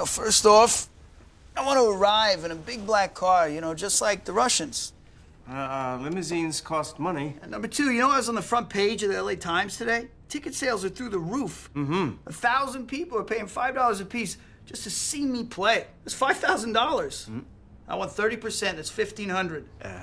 Well, first off, I want to arrive in a big black car, you know, just like the Russians. Uh, uh, limousines cost money. And number two, you know, I was on the front page of the LA Times today. Ticket sales are through the roof. Mm-hmm. A thousand people are paying five dollars a piece just to see me play. It's five thousand dollars. Mm. I want thirty percent. It's fifteen hundred. Uh,